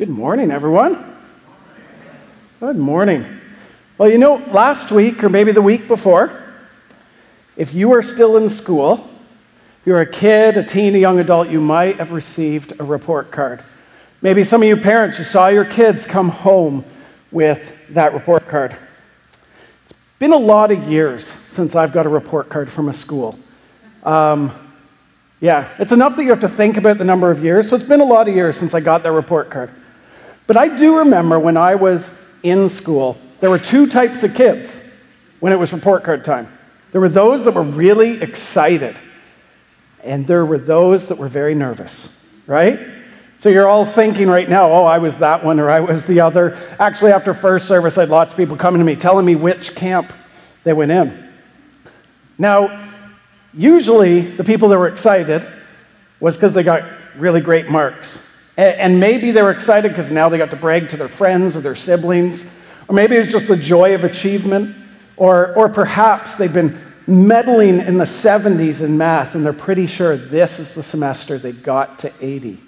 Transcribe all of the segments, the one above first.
Good morning, everyone. Good morning. Well, you know, last week or maybe the week before, if you are still in school, if you're a kid, a teen, a young adult, you might have received a report card. Maybe some of you parents, you saw your kids come home with that report card. It's been a lot of years since I've got a report card from a school. Um, yeah, it's enough that you have to think about the number of years. So it's been a lot of years since I got that report card. But I do remember when I was in school, there were two types of kids when it was report card time. There were those that were really excited, and there were those that were very nervous, right? So you're all thinking right now, oh, I was that one or I was the other. Actually, after first service, I had lots of people coming to me telling me which camp they went in. Now, usually the people that were excited was because they got really great marks. And maybe they were excited because now they got to brag to their friends or their siblings. Or maybe it was just the joy of achievement. Or, or perhaps they've been meddling in the 70s in math and they're pretty sure this is the semester they got to 80,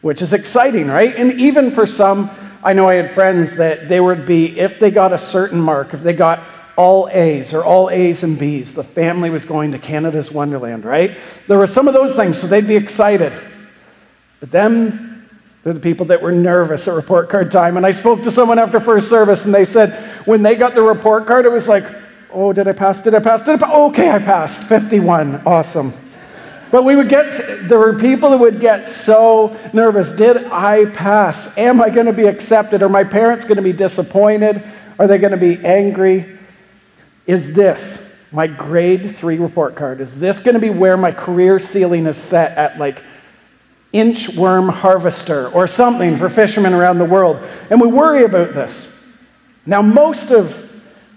which is exciting, right? And even for some, I know I had friends that they would be, if they got a certain mark, if they got all A's or all A's and B's, the family was going to Canada's Wonderland, right? There were some of those things, so they'd be excited. But then they're the people that were nervous at report card time. And I spoke to someone after first service, and they said when they got the report card, it was like, oh, did I pass? Did I pass? Did I pass? Okay, I passed. 51. Awesome. But we would get, there were people that would get so nervous. Did I pass? Am I going to be accepted? Are my parents going to be disappointed? Are they going to be angry? Is this my grade three report card? Is this going to be where my career ceiling is set at like inchworm harvester or something for fishermen around the world. And we worry about this. Now, most of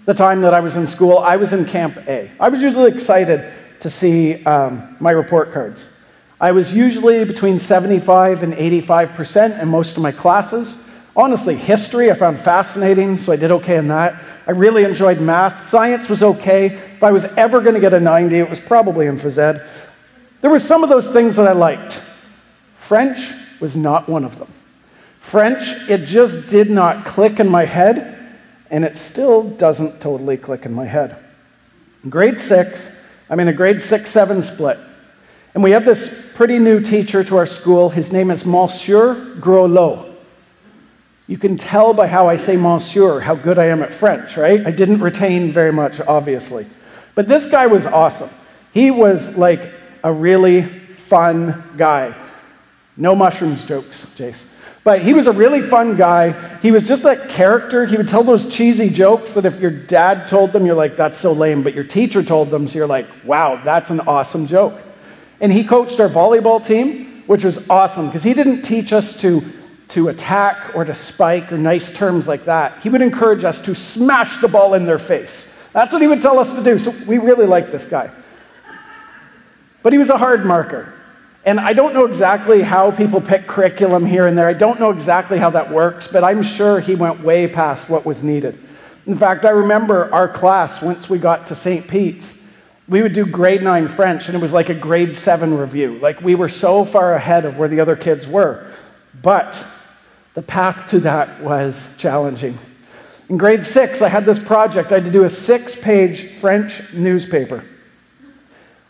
the time that I was in school, I was in Camp A. I was usually excited to see um, my report cards. I was usually between 75 and 85% in most of my classes. Honestly, history I found fascinating, so I did okay in that. I really enjoyed math. Science was okay. If I was ever going to get a 90, it was probably in phys ed. There were some of those things that I liked. French was not one of them. French, it just did not click in my head, and it still doesn't totally click in my head. grade six, I'm in a grade six seven split. And we have this pretty new teacher to our school. His name is Monsieur Groslo. You can tell by how I say Monsieur how good I am at French, right? I didn't retain very much, obviously. But this guy was awesome. He was like a really fun guy. No mushrooms jokes, Jace. But he was a really fun guy. He was just that character. He would tell those cheesy jokes that if your dad told them, you're like, that's so lame. But your teacher told them, so you're like, wow, that's an awesome joke. And he coached our volleyball team, which was awesome because he didn't teach us to, to attack or to spike or nice terms like that. He would encourage us to smash the ball in their face. That's what he would tell us to do. So we really liked this guy. But he was a hard marker. And I don't know exactly how people pick curriculum here and there. I don't know exactly how that works, but I'm sure he went way past what was needed. In fact, I remember our class, once we got to St. Pete's, we would do grade nine French, and it was like a grade seven review. Like we were so far ahead of where the other kids were. But the path to that was challenging. In grade six, I had this project. I had to do a six page French newspaper.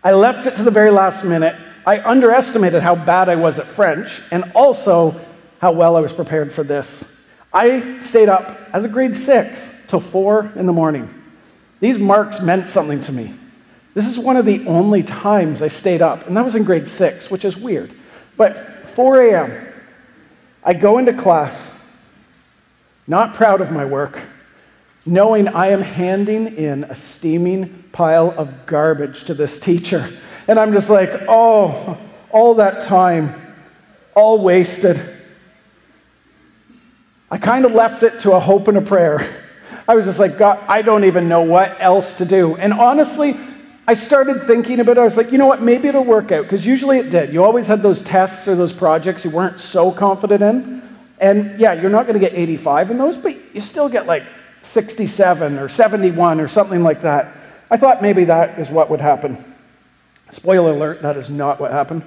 I left it to the very last minute I underestimated how bad I was at French and also how well I was prepared for this. I stayed up as a grade six till four in the morning. These marks meant something to me. This is one of the only times I stayed up, and that was in grade six, which is weird. But 4 a.m., I go into class, not proud of my work, knowing I am handing in a steaming pile of garbage to this teacher. And I'm just like, oh, all that time, all wasted. I kind of left it to a hope and a prayer. I was just like, God, I don't even know what else to do. And honestly, I started thinking about it. I was like, you know what? Maybe it'll work out. Because usually it did. You always had those tests or those projects you weren't so confident in. And yeah, you're not going to get 85 in those, but you still get like 67 or 71 or something like that. I thought maybe that is what would happen. Spoiler alert, that is not what happened.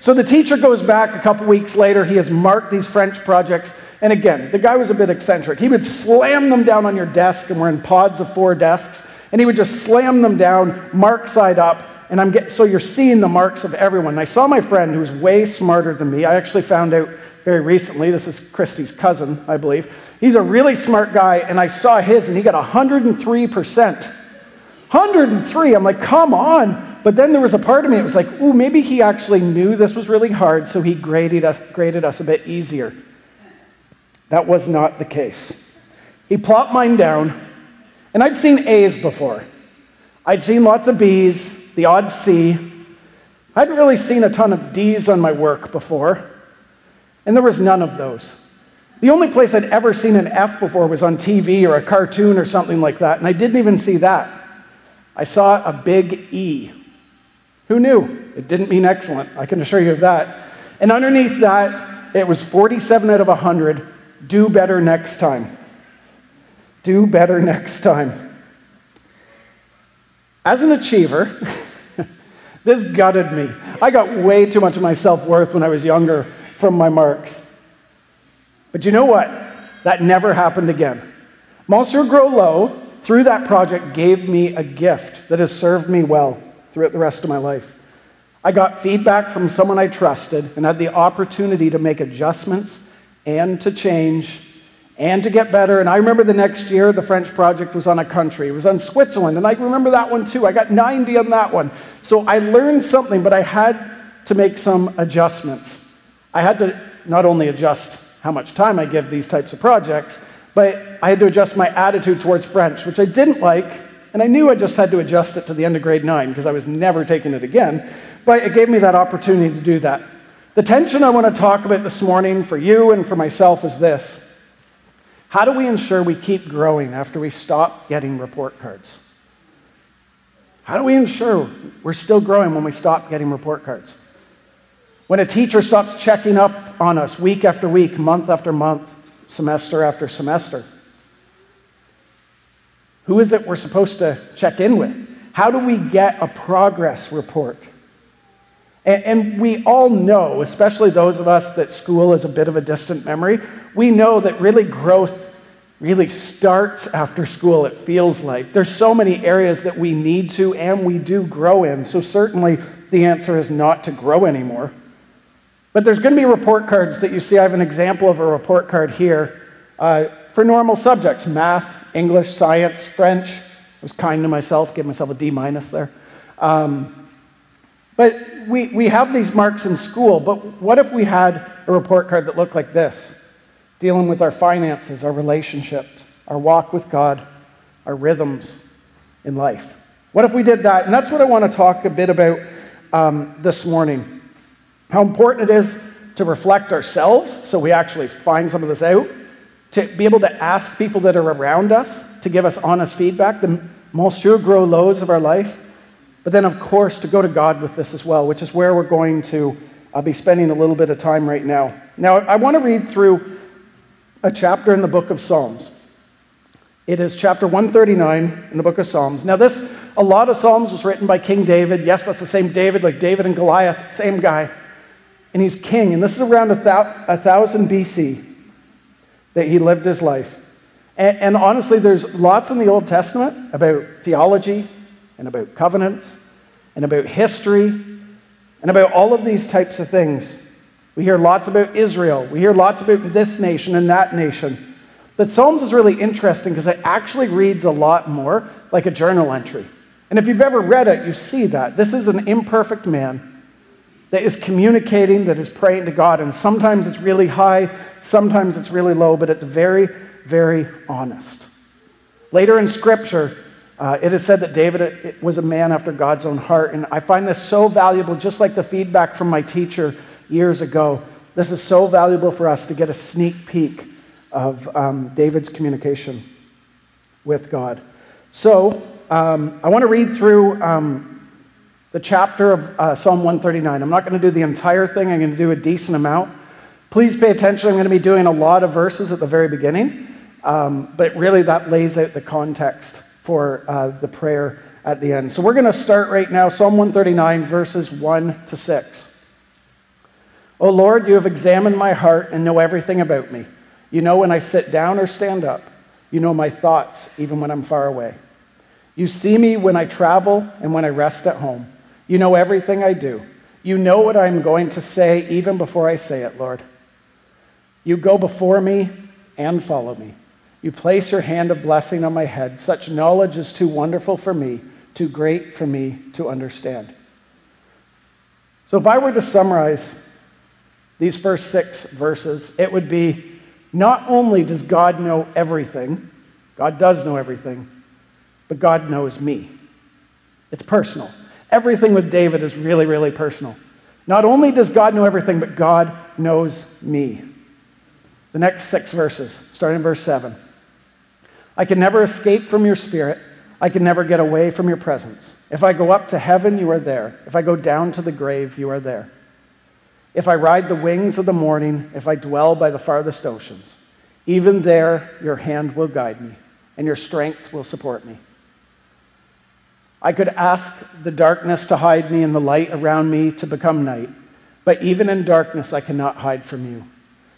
So the teacher goes back a couple weeks later. He has marked these French projects And again, the guy was a bit eccentric. He would slam them down on your desk, and we're in pods of four desks, and he would just slam them down, mark side up, and I'm get, so you're seeing the marks of everyone. And I saw my friend who's way smarter than me. I actually found out very recently, this is Christy's cousin, I believe. He's a really smart guy, and I saw his, and he got 103%. 103. I'm like, come on. But then there was a part of me that was like, ooh, maybe he actually knew this was really hard, so he graded us, graded us a bit easier. That was not the case. He plopped mine down, and I'd seen A's before. I'd seen lots of B's, the odd C. I hadn't really seen a ton of D's on my work before, and there was none of those. The only place I'd ever seen an F before was on TV or a cartoon or something like that, and I didn't even see that. I saw a big E. Who knew? It didn't mean excellent, I can assure you of that. And underneath that, it was 47 out of 100 do better next time. Do better next time. As an achiever, this gutted me. I got way too much of my self worth when I was younger from my marks. But you know what? That never happened again. Monsieur Grow through that project, gave me a gift that has served me well throughout the rest of my life. I got feedback from someone I trusted and had the opportunity to make adjustments and to change and to get better. And I remember the next year, the French project was on a country. It was on Switzerland, and I remember that one too. I got 90 on that one. So I learned something, but I had to make some adjustments. I had to not only adjust how much time I give these types of projects, but I had to adjust my attitude towards French, which I didn't like, and I knew I just had to adjust it to the end of grade nine because I was never taking it again. But it gave me that opportunity to do that. The tension I want to talk about this morning for you and for myself is this How do we ensure we keep growing after we stop getting report cards? How do we ensure we're still growing when we stop getting report cards? When a teacher stops checking up on us week after week, month after month, semester after semester? Who is it we're supposed to check in with? How do we get a progress report? And, and, we all know, especially those of us that school is a bit of a distant memory, we know that really growth really starts after school, it feels like. There's so many areas that we need to and we do grow in. So, certainly, the answer is not to grow anymore. But there's going to be report cards that you see. I have an example of a report card here uh, for normal subjects math, English, science, French. I was kind to myself, gave myself a D minus there. Um, but we, we have these marks in school, but what if we had a report card that looked like this? Dealing with our finances, our relationships, our walk with God, our rhythms in life. What if we did that? And that's what I want to talk a bit about um, this morning. How important it is to reflect ourselves so we actually find some of this out, to be able to ask people that are around us to give us honest feedback, the Monsieur Grow lows of our life, but then, of course, to go to God with this as well, which is where we're going to uh, be spending a little bit of time right now. Now, I want to read through a chapter in the book of Psalms. It is chapter 139 in the book of Psalms. Now, this, a lot of Psalms was written by King David. Yes, that's the same David, like David and Goliath, same guy. And he's king. And this is around a, a thousand BC that he lived his life. And, and honestly, there's lots in the Old Testament about theology and about covenants and about history and about all of these types of things. We hear lots about Israel. We hear lots about this nation and that nation. But Psalms is really interesting because it actually reads a lot more like a journal entry. And if you've ever read it, you see that. This is an imperfect man that is communicating, that is praying to God. And sometimes it's really high, sometimes it's really low, but it's very, very honest. Later in Scripture, uh, it is said that David was a man after God's own heart. And I find this so valuable, just like the feedback from my teacher years ago. This is so valuable for us to get a sneak peek of um, David's communication with God. So um, I want to read through um, the chapter of uh, Psalm 139. I'm not going to do the entire thing, I'm going to do a decent amount. Please pay attention. I'm going to be doing a lot of verses at the very beginning, um, but really that lays out the context for uh, the prayer at the end. So we're going to start right now, Psalm 139, verses 1 to 6. O Lord, you have examined my heart and know everything about me. You know when I sit down or stand up. You know my thoughts, even when I'm far away. You see me when I travel and when I rest at home. You know everything I do. You know what I'm going to say even before I say it, Lord. You go before me and follow me. You place your hand of blessing on my head. Such knowledge is too wonderful for me, too great for me to understand. So, if I were to summarize these first six verses, it would be not only does God know everything, God does know everything, but God knows me. It's personal. Everything with David is really, really personal. Not only does God know everything, but God knows me. The next six verses, starting in verse 7. I can never escape from your spirit. I can never get away from your presence. If I go up to heaven, you are there. If I go down to the grave, you are there. If I ride the wings of the morning, if I dwell by the farthest oceans, even there your hand will guide me, and your strength will support me. I could ask the darkness to hide me and the light around me to become night, but even in darkness I cannot hide from you.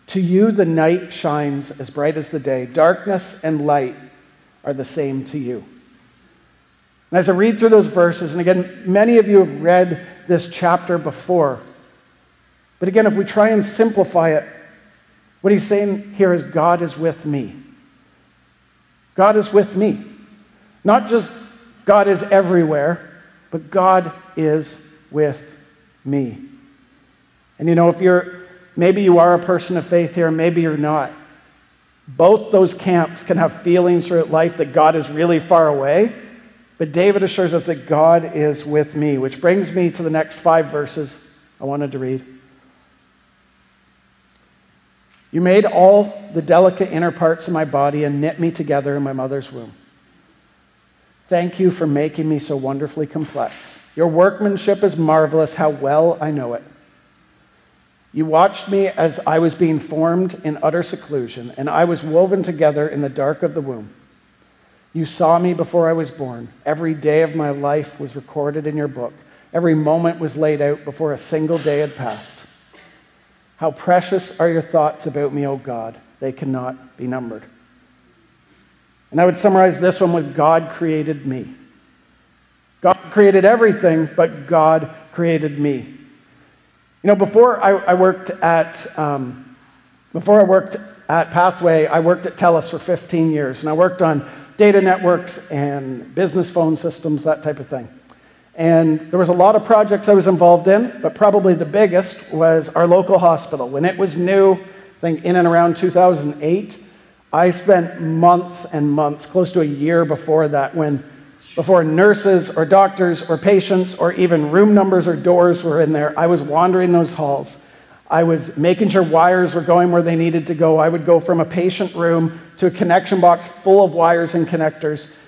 To you, the night shines as bright as the day. Darkness and light are the same to you. And as I read through those verses, and again, many of you have read this chapter before, but again, if we try and simplify it, what he's saying here is God is with me. God is with me. Not just God is everywhere, but God is with me. And you know, if you're Maybe you are a person of faith here, maybe you're not. Both those camps can have feelings throughout life that God is really far away, but David assures us that God is with me, which brings me to the next five verses I wanted to read. You made all the delicate inner parts of my body and knit me together in my mother's womb. Thank you for making me so wonderfully complex. Your workmanship is marvelous, how well I know it. You watched me as I was being formed in utter seclusion, and I was woven together in the dark of the womb. You saw me before I was born. Every day of my life was recorded in your book. Every moment was laid out before a single day had passed. How precious are your thoughts about me, O God. They cannot be numbered. And I would summarize this one with God created me. God created everything, but God created me. You know, before I, I worked at um, before I worked at Pathway, I worked at TELUS for 15 years, and I worked on data networks and business phone systems, that type of thing. And there was a lot of projects I was involved in, but probably the biggest was our local hospital. When it was new, I think in and around 2008, I spent months and months, close to a year before that, when before nurses or doctors or patients or even room numbers or doors were in there, I was wandering those halls. I was making sure wires were going where they needed to go. I would go from a patient room to a connection box full of wires and connectors,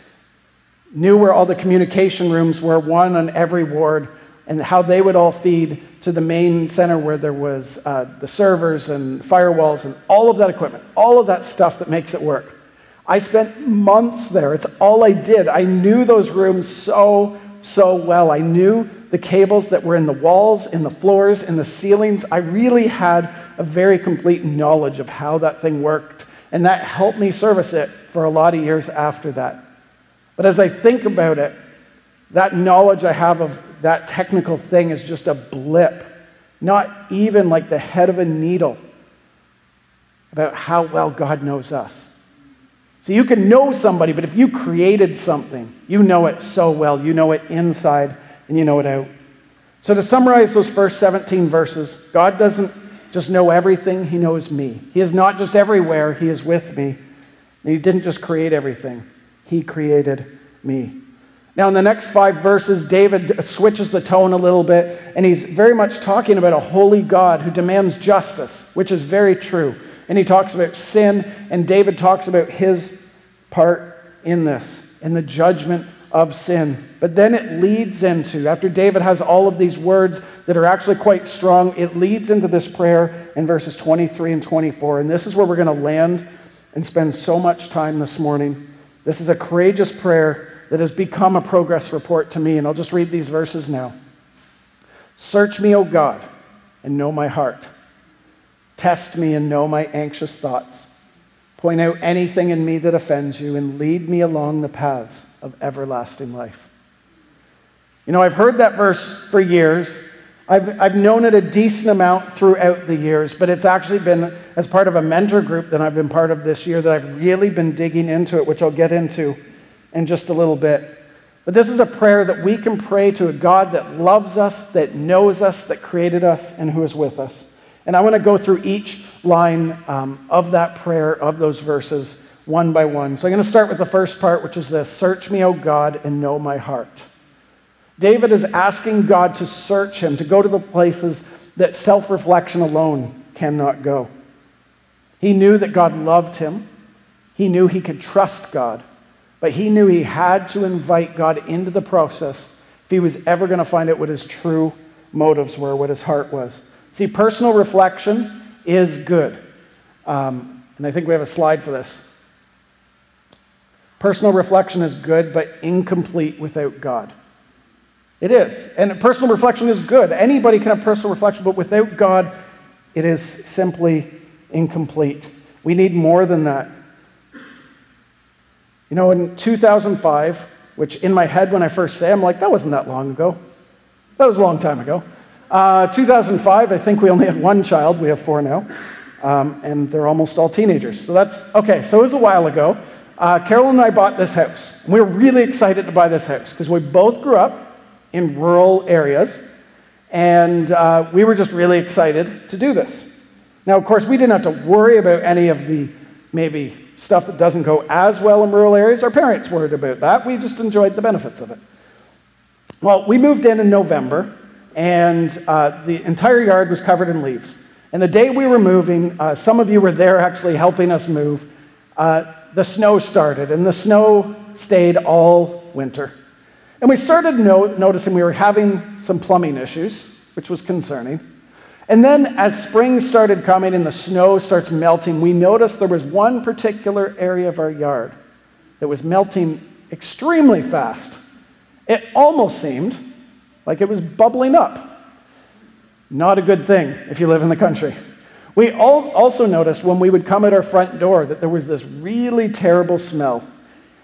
knew where all the communication rooms were, one on every ward, and how they would all feed to the main center where there was uh, the servers and firewalls and all of that equipment, all of that stuff that makes it work. I spent months there. It's all I did. I knew those rooms so, so well. I knew the cables that were in the walls, in the floors, in the ceilings. I really had a very complete knowledge of how that thing worked. And that helped me service it for a lot of years after that. But as I think about it, that knowledge I have of that technical thing is just a blip, not even like the head of a needle about how well God knows us. So you can know somebody, but if you created something, you know it so well. You know it inside and you know it out. So to summarize those first 17 verses, God doesn't just know everything, He knows me. He is not just everywhere, He is with me. He didn't just create everything, He created me. Now, in the next five verses, David switches the tone a little bit, and he's very much talking about a holy God who demands justice, which is very true. And he talks about sin, and David talks about his part in this, in the judgment of sin. But then it leads into, after David has all of these words that are actually quite strong, it leads into this prayer in verses 23 and 24. And this is where we're going to land and spend so much time this morning. This is a courageous prayer that has become a progress report to me. And I'll just read these verses now. Search me, O God, and know my heart. Test me and know my anxious thoughts Point out anything in me that offends you and lead me along the paths of everlasting life. You know, I've heard that verse for years. I've, I've known it a decent amount throughout the years, but it's actually been as part of a mentor group that I've been part of this year that I've really been digging into it, which I'll get into in just a little bit. But this is a prayer that we can pray to a God that loves us, that knows us, that created us, and who is with us. And I want to go through each line um, of that prayer, of those verses, one by one. So I'm going to start with the first part, which is this Search me, O God, and know my heart. David is asking God to search him, to go to the places that self reflection alone cannot go. He knew that God loved him, he knew he could trust God, but he knew he had to invite God into the process if he was ever going to find out what his true motives were, what his heart was. See, personal reflection is good. Um, and I think we have a slide for this. Personal reflection is good, but incomplete without God. It is. And personal reflection is good. Anybody can have personal reflection, but without God, it is simply incomplete. We need more than that. You know, in 2005, which in my head when I first say, I'm like, that wasn't that long ago. That was a long time ago. Uh, 2005, I think we only had one child. We have four now. Um, and they're almost all teenagers. So that's okay. So it was a while ago. Uh, Carol and I bought this house. We were really excited to buy this house because we both grew up in rural areas. And uh, we were just really excited to do this. Now, of course, we didn't have to worry about any of the maybe stuff that doesn't go as well in rural areas. Our parents worried about that. We just enjoyed the benefits of it. Well, we moved in in November, and uh, the entire yard was covered in leaves. And the day we were moving, uh, some of you were there actually helping us move. Uh, the snow started, and the snow stayed all winter. And we started no- noticing we were having some plumbing issues, which was concerning. And then as spring started coming and the snow starts melting, we noticed there was one particular area of our yard that was melting extremely fast. It almost seemed like it was bubbling up. Not a good thing if you live in the country. We also noticed when we would come at our front door that there was this really terrible smell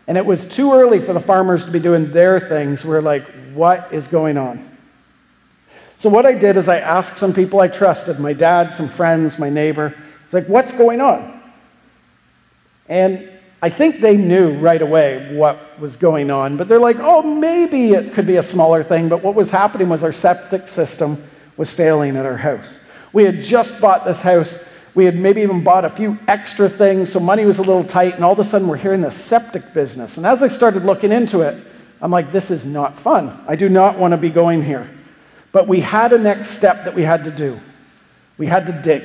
and it was too early for the farmers to be doing their things. We're like, what is going on? So, what I did is I asked some people I trusted my dad, some friends, my neighbor. It's like, what's going on? And I think they knew right away what was going on, but they're like, oh, maybe it could be a smaller thing. But what was happening was our septic system was failing at our house. We had just bought this house we had maybe even bought a few extra things, so money was a little tight, and all of a sudden we're hearing the septic business. And as I started looking into it, I'm like, this is not fun. I do not want to be going here. But we had a next step that we had to do. We had to dig.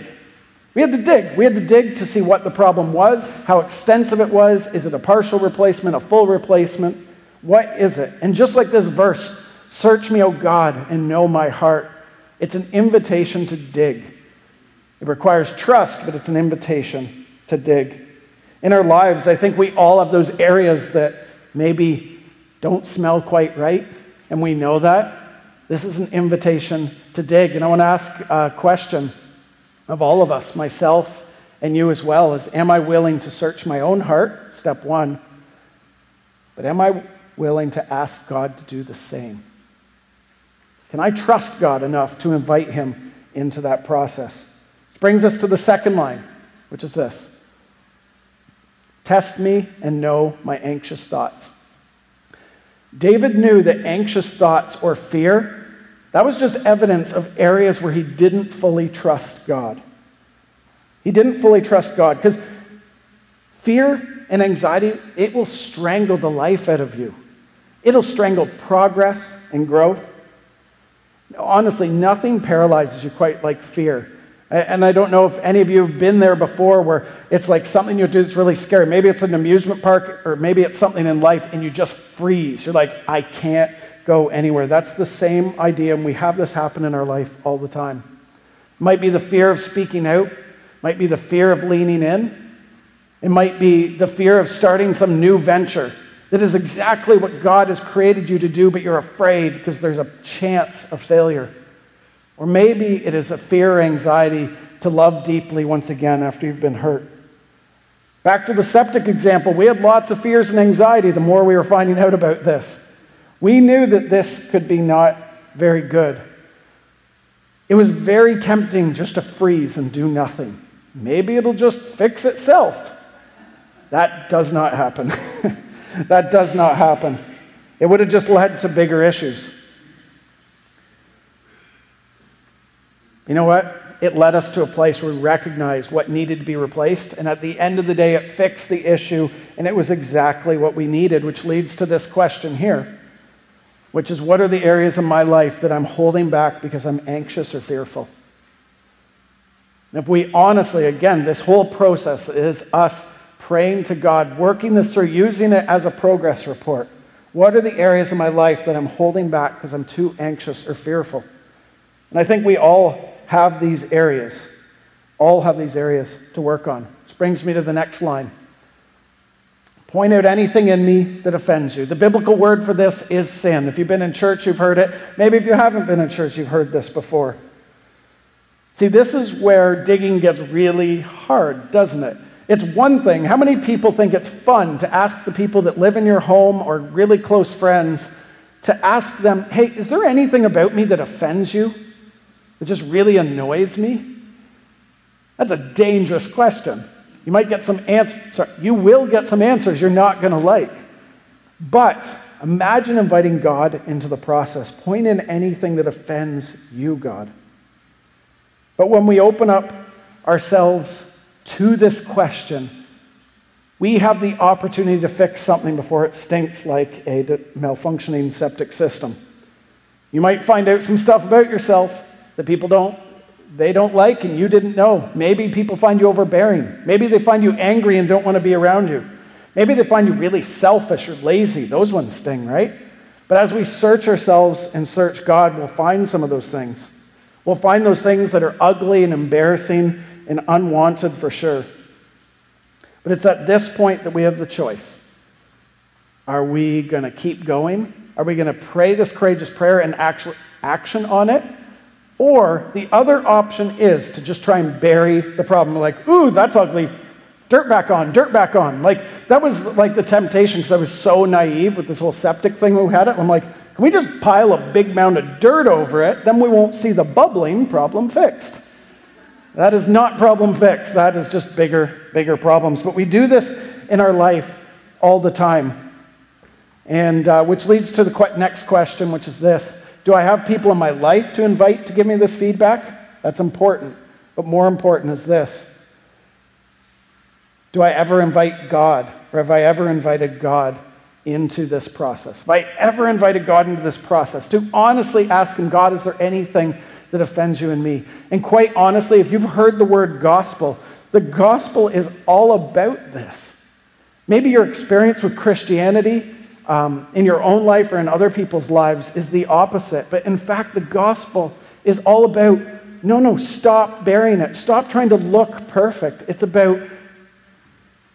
We had to dig. We had to dig to see what the problem was, how extensive it was. Is it a partial replacement, a full replacement? What is it? And just like this verse, search me, O God, and know my heart. It's an invitation to dig. It requires trust, but it's an invitation to dig. In our lives, I think we all have those areas that maybe don't smell quite right, and we know that. This is an invitation to dig. And I want to ask a question of all of us, myself and you as well, is am I willing to search my own heart? Step one. But am I willing to ask God to do the same? Can I trust God enough to invite Him into that process? It brings us to the second line, which is this Test me and know my anxious thoughts. David knew that anxious thoughts or fear, that was just evidence of areas where he didn't fully trust God. He didn't fully trust God because fear and anxiety, it will strangle the life out of you. It'll strangle progress and growth. Honestly, nothing paralyzes you quite like fear. And I don't know if any of you have been there before where it's like something you do that's really scary. Maybe it's an amusement park or maybe it's something in life and you just freeze. You're like, I can't go anywhere. That's the same idea, and we have this happen in our life all the time. It might be the fear of speaking out, it might be the fear of leaning in, it might be the fear of starting some new venture that is exactly what God has created you to do, but you're afraid because there's a chance of failure. Or maybe it is a fear anxiety to love deeply once again after you've been hurt. Back to the septic example, we had lots of fears and anxiety the more we were finding out about this. We knew that this could be not very good. It was very tempting just to freeze and do nothing. Maybe it'll just fix itself. That does not happen. that does not happen. It would have just led to bigger issues. You know what? It led us to a place where we recognized what needed to be replaced. And at the end of the day, it fixed the issue, and it was exactly what we needed, which leads to this question here which is what are the areas of my life that I'm holding back because I'm anxious or fearful? And if we honestly, again, this whole process is us praying to God, working this through, using it as a progress report. What are the areas of my life that I'm holding back because I'm too anxious or fearful? And I think we all have these areas, all have these areas to work on. Which brings me to the next line. Point out anything in me that offends you. The biblical word for this is sin. If you've been in church, you've heard it. Maybe if you haven't been in church, you've heard this before. See, this is where digging gets really hard, doesn't it? It's one thing. How many people think it's fun to ask the people that live in your home or really close friends to ask them, hey, is there anything about me that offends you? That just really annoys me? That's a dangerous question. You might get some answers. Sorry, you will get some answers you're not going to like. But imagine inviting God into the process. Point in anything that offends you, God. But when we open up ourselves to this question, we have the opportunity to fix something before it stinks like a malfunctioning septic system. You might find out some stuff about yourself that people don't they don't like and you didn't know. Maybe people find you overbearing. Maybe they find you angry and don't want to be around you. Maybe they find you really selfish or lazy. Those ones sting, right? But as we search ourselves and search God, we'll find some of those things. We'll find those things that are ugly and embarrassing and unwanted for sure. But it's at this point that we have the choice. Are we going to keep going? Are we going to pray this courageous prayer and actually action on it? Or the other option is to just try and bury the problem. Like, ooh, that's ugly. Dirt back on, dirt back on. Like, that was like the temptation because I was so naive with this whole septic thing we had it. I'm like, can we just pile a big mound of dirt over it? Then we won't see the bubbling problem fixed. That is not problem fixed. That is just bigger, bigger problems. But we do this in our life all the time. And uh, which leads to the next question, which is this do I have people in my life to invite to give me this feedback? That's important. But more important is this Do I ever invite God, or have I ever invited God into this process? Have I ever invited God into this process? To honestly ask Him, God, is there anything that offends you in me? And quite honestly, if you've heard the word gospel, the gospel is all about this. Maybe your experience with Christianity um, in your own life or in other people's lives is the opposite. But in fact, the gospel is all about no, no, stop burying it. Stop trying to look perfect. It's about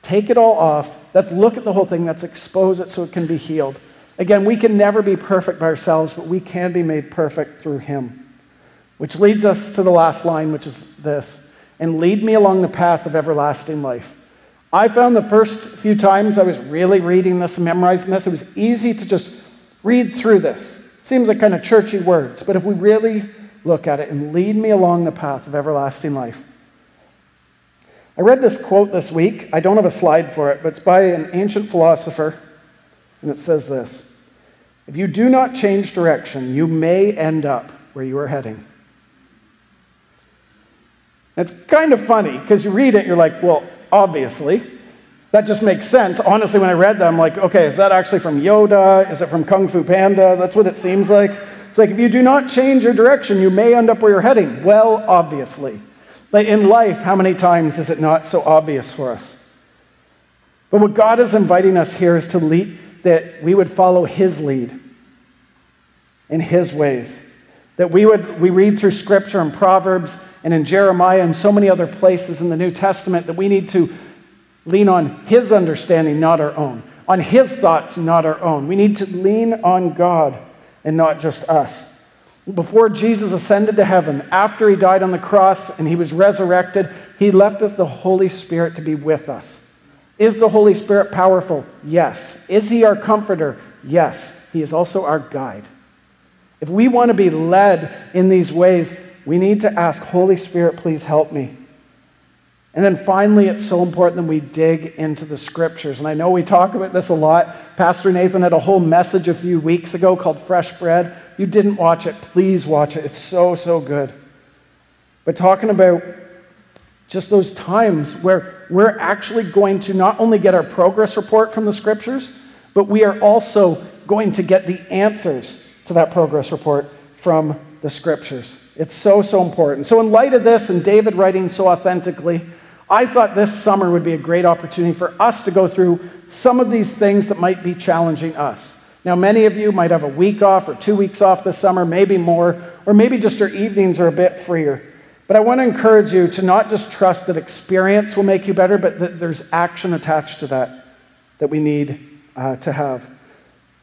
take it all off. Let's look at the whole thing. Let's expose it so it can be healed. Again, we can never be perfect by ourselves, but we can be made perfect through Him. Which leads us to the last line, which is this and lead me along the path of everlasting life. I found the first few times I was really reading this and memorizing this, it was easy to just read through this. Seems like kind of churchy words, but if we really look at it and lead me along the path of everlasting life. I read this quote this week. I don't have a slide for it, but it's by an ancient philosopher, and it says this If you do not change direction, you may end up where you are heading. It's kind of funny because you read it, and you're like, well, obviously. That just makes sense. Honestly, when I read that, I'm like, okay, is that actually from Yoda? Is it from Kung Fu Panda? That's what it seems like. It's like if you do not change your direction, you may end up where you're heading. Well, obviously. Like in life, how many times is it not so obvious for us? But what God is inviting us here is to lead, that we would follow His lead in His ways. That we would, we read through Scripture and Proverbs and in Jeremiah and so many other places in the New Testament that we need to lean on His understanding, not our own, on His thoughts, not our own. We need to lean on God and not just us. Before Jesus ascended to heaven, after He died on the cross and He was resurrected, He left us the Holy Spirit to be with us. Is the Holy Spirit powerful? Yes. Is he our comforter? Yes. He is also our guide. If we want to be led in these ways, we need to ask, Holy Spirit, please help me. And then finally, it's so important that we dig into the scriptures. And I know we talk about this a lot. Pastor Nathan had a whole message a few weeks ago called Fresh Bread. You didn't watch it, please watch it. It's so, so good. But talking about just those times where we're actually going to not only get our progress report from the scriptures, but we are also going to get the answers to that progress report from the scriptures. It's so, so important. So, in light of this and David writing so authentically, I thought this summer would be a great opportunity for us to go through some of these things that might be challenging us. Now, many of you might have a week off or two weeks off this summer, maybe more, or maybe just your evenings are a bit freer. But I want to encourage you to not just trust that experience will make you better, but that there's action attached to that that we need uh, to have.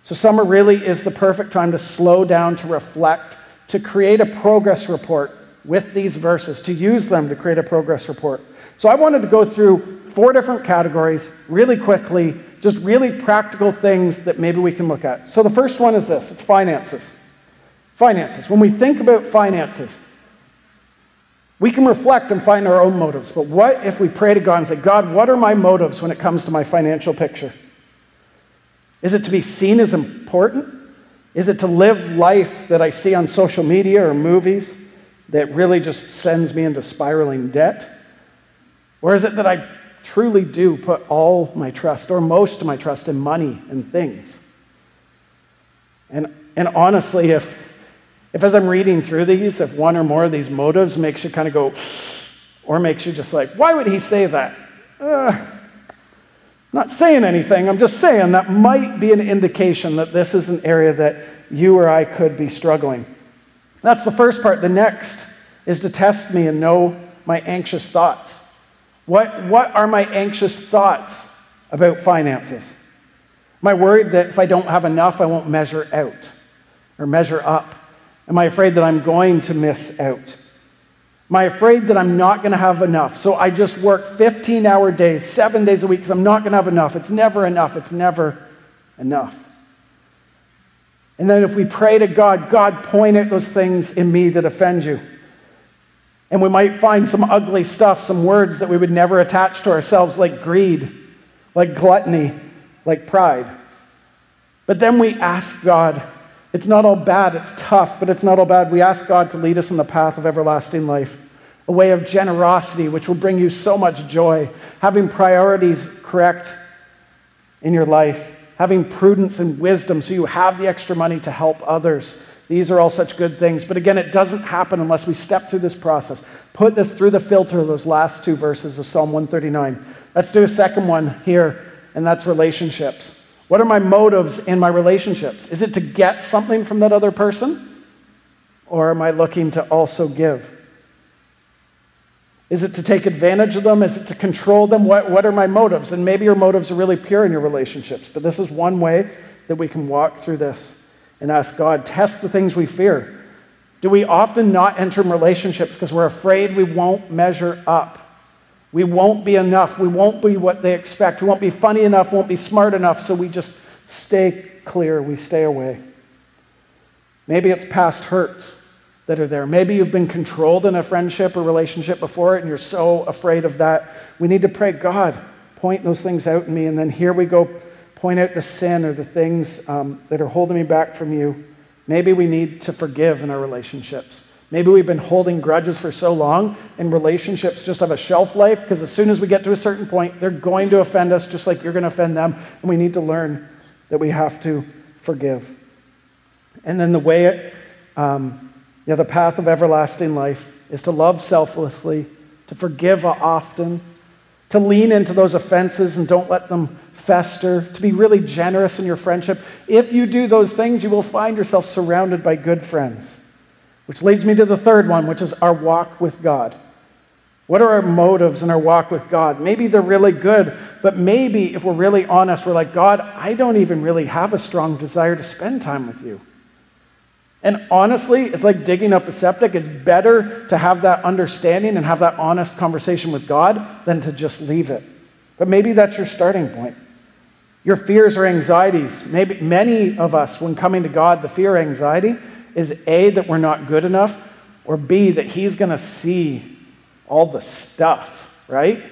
So, summer really is the perfect time to slow down, to reflect, to create a progress report with these verses, to use them to create a progress report. So I wanted to go through four different categories really quickly, just really practical things that maybe we can look at. So the first one is this it's finances. Finances. When we think about finances, we can reflect and find our own motives. But what if we pray to God and say, God, what are my motives when it comes to my financial picture? Is it to be seen as important? Is it to live life that I see on social media or movies that really just sends me into spiraling debt? Or is it that I truly do put all my trust, or most of my trust, in money and things? And, and honestly, if, if as I'm reading through these, if one or more of these motives makes you kind of go, or makes you just like, why would he say that? Not saying anything, I'm just saying that might be an indication that this is an area that you or I could be struggling. That's the first part. The next is to test me and know my anxious thoughts. What, what are my anxious thoughts about finances? Am I worried that if I don't have enough, I won't measure out or measure up? Am I afraid that I'm going to miss out? Am I afraid that I'm not going to have enough? So I just work 15 hour days, seven days a week, because I'm not going to have enough. It's never enough. It's never enough. And then if we pray to God, God, point at those things in me that offend you. And we might find some ugly stuff, some words that we would never attach to ourselves, like greed, like gluttony, like pride. But then we ask God, it's not all bad, it's tough, but it's not all bad. We ask God to lead us in the path of everlasting life, a way of generosity, which will bring you so much joy, having priorities correct in your life, having prudence and wisdom so you have the extra money to help others these are all such good things. But again, it doesn't happen unless we step through this process. Put this through the filter of those last two verses of Psalm 139. Let's do a second one here, and that's relationships. What are my motives in my relationships? Is it to get something from that other person? Or am I looking to also give? Is it to take advantage of them? Is it to control them? What, what are my motives? And maybe your motives are really pure in your relationships, but this is one way that we can walk through this and ask God, test the things we fear. Do we often not enter relationships because we're afraid we won't measure up? We won't be enough. We won't be what they expect. We won't be funny enough, won't be smart enough, so we just stay clear. We stay away. Maybe it's past hurts that are there. Maybe you've been controlled in a friendship or relationship before and you're so afraid of that. We need to pray, God, point those things out in me. And then here we go point out the sin or the things um, that are holding me back from you. Maybe we need to forgive in our relationships. Maybe we've been holding grudges for so long, and relationships just have a shelf life because as soon as we get to a certain point, they're going to offend us just like you're going to offend them. And we need to learn that we have to forgive. And then the way, it, um, yeah, the path of everlasting life is to love selflessly, to forgive often, to lean into those offenses and don't let them fester, to be really generous in your friendship. If you do those things, you will find yourself surrounded by good friends. Which leads me to the third one, which is our walk with God. What are our motives in our walk with God? Maybe they're really good, but maybe if we're really honest, we're like, God, I don't even really have a strong desire to spend time with you. And honestly, it's like digging up a septic. It's better to have that understanding and have that honest conversation with God than to just leave it. But maybe that's your starting point. Your fears or anxieties. Maybe many of us, when coming to God, the fear anxiety is A, that we're not good enough, or B, that He's going to see all the stuff, right?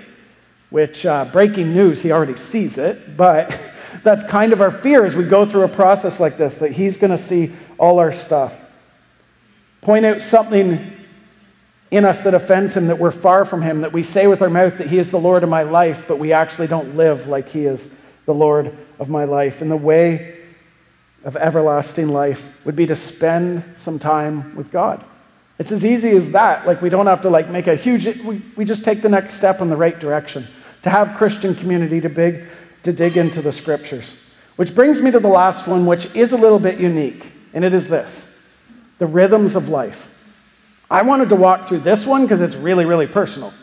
Which, uh, breaking news, He already sees it, but that's kind of our fear as we go through a process like this, that He's going to see all our stuff. Point out something in us that offends Him, that we're far from Him, that we say with our mouth that He is the Lord of my life, but we actually don't live like He is the Lord of my life. And the way of everlasting life would be to spend some time with God. It's as easy as that. Like we don't have to like make a huge we, we just take the next step in the right direction. To have Christian community to big to dig into the scriptures. Which brings me to the last one, which is a little bit unique, and it is this the rhythms of life. I wanted to walk through this one because it's really, really personal.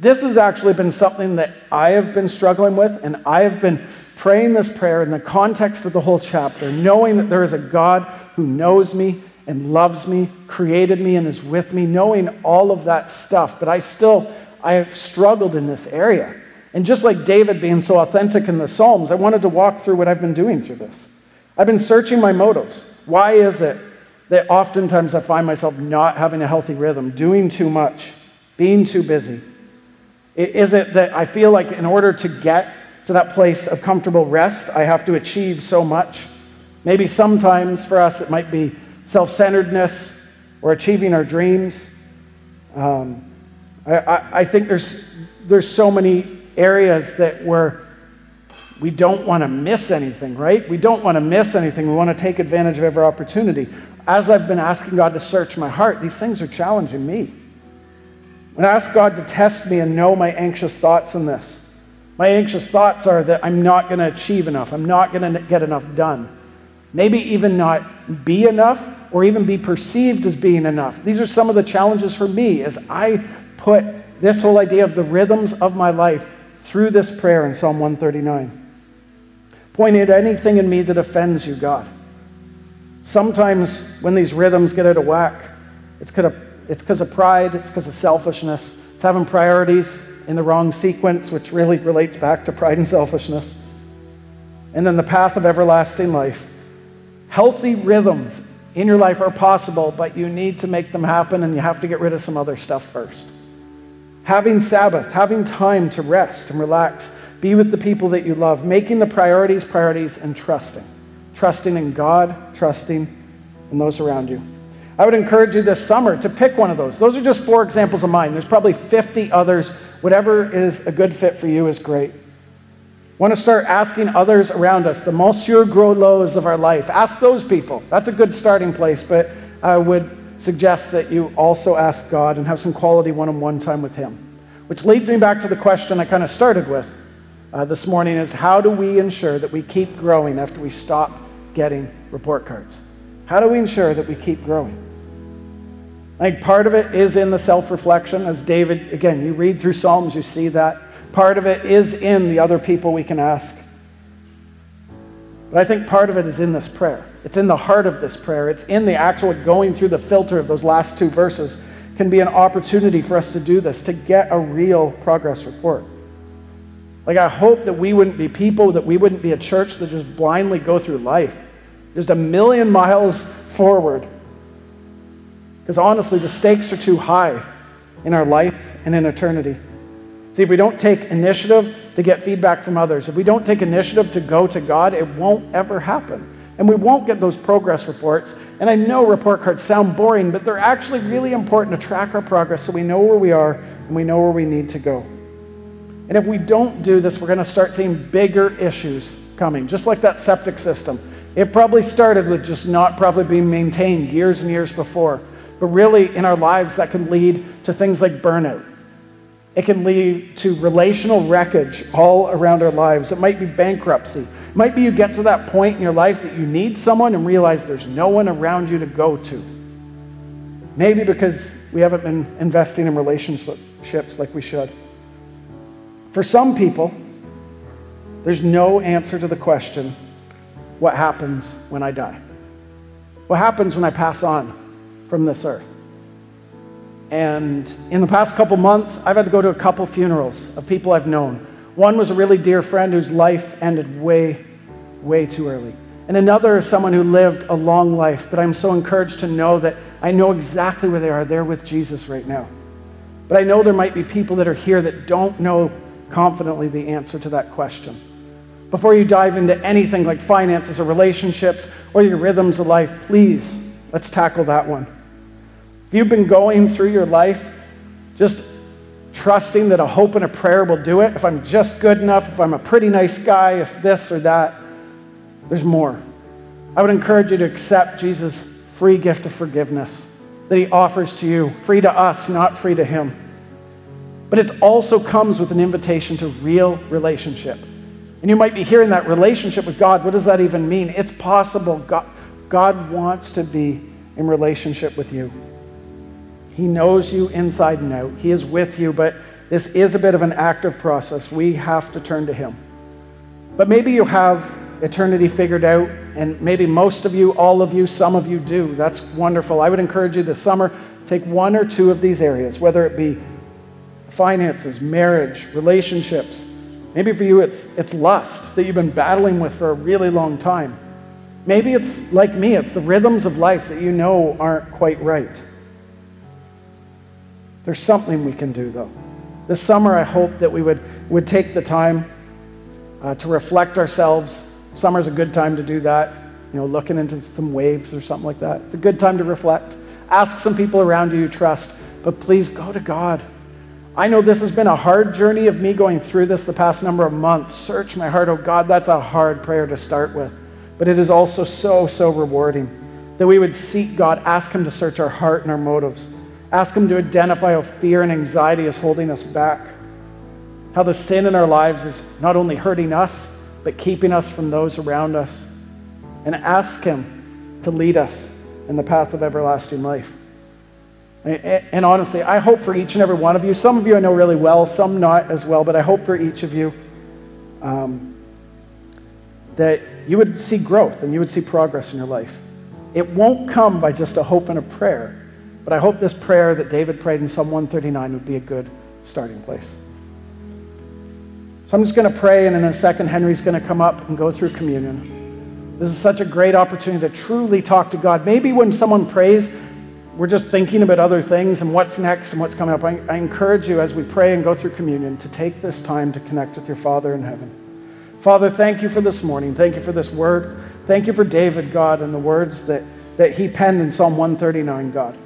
This has actually been something that I have been struggling with, and I have been praying this prayer in the context of the whole chapter, knowing that there is a God who knows me and loves me, created me, and is with me, knowing all of that stuff. But I still, I have struggled in this area. And just like David being so authentic in the Psalms, I wanted to walk through what I've been doing through this. I've been searching my motives. Why is it that oftentimes I find myself not having a healthy rhythm, doing too much, being too busy? Is it that I feel like in order to get to that place of comfortable rest, I have to achieve so much? Maybe sometimes for us it might be self centeredness or achieving our dreams. Um, I, I, I, think there's, there's so many areas that we're, we don't want to miss anything, right? We don't want to miss anything. We want to take advantage of every opportunity. As I've been asking God to search my heart, these things are challenging me. And I ask God to test me and know my anxious thoughts in this. My anxious thoughts are that I'm not going to achieve enough. I'm not going to get enough done. Maybe even not be enough or even be perceived as being enough. These are some of the challenges for me as I put this whole idea of the rhythms of my life through this prayer in Psalm 139. Point out anything in me that offends you, God. Sometimes when these rhythms get out of whack, it's because of it's because of pride, it's because of selfishness, it's having priorities in the wrong sequence, which really relates back to pride and selfishness. And then the path of everlasting life. Healthy rhythms in your life are possible, but you need to make them happen and you have to get rid of some other stuff first. Having Sabbath, having time to rest and relax, be with the people that you love, making the priorities priorities, and trusting. Trusting in God, trusting in those around you. I would encourage you this summer to pick one of those. Those are just four examples of mine. There's probably 50 others. Whatever is a good fit for you is great. Want to start asking others around us, the Monsieur Gros Lows of our life. Ask those people. That's a good starting place, but I would suggest that you also ask God and have some quality one on one time with Him. Which leads me back to the question I kind of started with uh, this morning is how do we ensure that we keep growing after we stop getting report cards? How do we ensure that we keep growing? I think part of it is in the self reflection. As David, again, you read through Psalms, you see that. Part of it is in the other people we can ask. But I think part of it is in this prayer. It's in the heart of this prayer. It's in the actual going through the filter of those last two verses can be an opportunity for us to do this, to get a real progress report. Like, I hope that we wouldn't be people, that we wouldn't be a church that just blindly go through life, just a million miles forward because honestly, the stakes are too high in our life and in eternity. See, if we don't take initiative to get feedback from others, if we don't take initiative to go to God, it won't ever happen. And we won't get those progress reports. And I know report cards sound boring, but they're actually really important to track our progress so we know where we are and we know where we need to go. And if we don't do this, we're going to start seeing bigger issues coming, just like that septic system. It probably started with just not probably being maintained years and years before. But really, in our lives, that can lead to things like burnout. It can lead to relational wreckage all around our lives. It might be bankruptcy. It might be you get to that point in your life that you need someone and realize there's no one around you to go to. Maybe because we haven't been investing in relationships like we should. For some people, there's no answer to the question what happens when I die? What happens when I pass on? from this earth. And in the past couple months, I've had to go to a couple funerals of people I've known. One was a really dear friend whose life ended way, way too early. And another is someone who lived a long life, but I'm so encouraged to know that I know exactly where they are. They're with Jesus right now. But I know there might be people that are here that don't know confidently the answer to that question. Before you dive into anything like finances or relationships or your rhythms of life, please, let's tackle that one. If you've been going through your life just trusting that a hope and a prayer will do it, if I'm just good enough, if I'm a pretty nice guy, if this or that, there's more. I would encourage you to accept Jesus' free gift of forgiveness that he offers to you, free to us, not free to him. But it also comes with an invitation to real relationship. And you might be hearing that relationship with God. What does that even mean? It's possible. God, God wants to be in relationship with you. He knows you inside and out. He is with you, but this is a bit of an active process. We have to turn to Him. But maybe you have eternity figured out, and maybe most of you, all of you, some of you do. That's wonderful. I would encourage you this summer take one or two of these areas, whether it be finances, marriage, relationships. Maybe for you it's, it's lust that you've been battling with for a really long time. Maybe it's like me, it's the rhythms of life that you know aren't quite right. There's something we can do, though. This summer, I hope that we would, would take the time uh, to reflect ourselves. Summer's a good time to do that. You know, looking into some waves or something like that. It's a good time to reflect. Ask some people around you you trust, but please go to God. I know this has been a hard journey of me going through this the past number of months. Search my heart, oh God, that's a hard prayer to start with. But it is also so, so rewarding that we would seek God, ask Him to search our heart and our motives. Ask Him to identify how fear and anxiety is holding us back. How the sin in our lives is not only hurting us, but keeping us from those around us. And ask Him to lead us in the path of everlasting life. And honestly, I hope for each and every one of you, some of you I know really well, some not as well, but I hope for each of you um, that you would see growth and you would see progress in your life. It won't come by just a hope and a prayer, but I hope this prayer that David prayed in Psalm 139 would be a good starting place. So I'm just going to pray, and in a second, Henry's going to come up and go through communion. This is such a great opportunity to truly talk to God. Maybe when someone prays, we're just thinking about other things and what's next and what's coming up. I, I, encourage you as we pray and go through communion to take this time to connect with your Father in heaven. Father, thank you for this morning. Thank you for this word. Thank you for David, God, and the words that, that he penned in Psalm 139, God.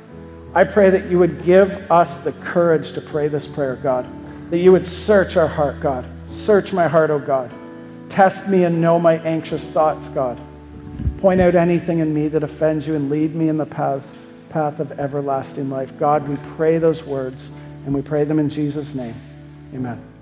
I pray that you would give us the courage to pray this prayer, God. That you would search our heart, God. Search my heart, O oh God. Test me and know my anxious thoughts, God. Point out anything in me that offends you and lead me in the path path of everlasting life. God, we pray those words and we pray them in Jesus' name. Amen.